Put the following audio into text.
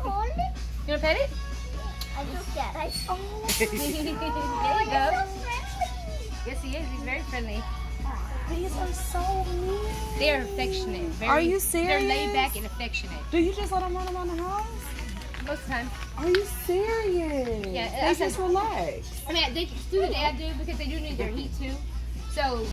hold it? You want to pet it? I just get it. Oh, there you go. so. Yes, he is. He's very friendly. These are so mean. They're affectionate. Very, Are you serious? They're laid back and affectionate Do you just let them run around the house? most of the time. Are you serious? Yeah, They I just said- relax. I mean, they do the day do because they do need their heat too. So